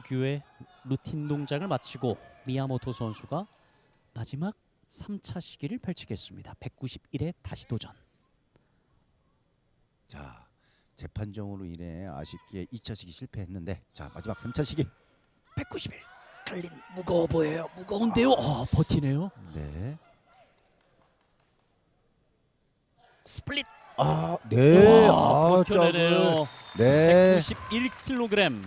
특유의 루틴 동작을 마치고 미야모토 선수가 마지막 3차 시기를 펼치겠습니다. 191에 다시 도전. 자 재판정으로 인해 아쉽게 2차 시기 실패했는데 자 마지막 3차 시기 191. clean 무거워 보여요. 무거운데요. 아, 버티네요. 네. split. 아, 네. 와, 아, 버텨내네요. 네. 191kg.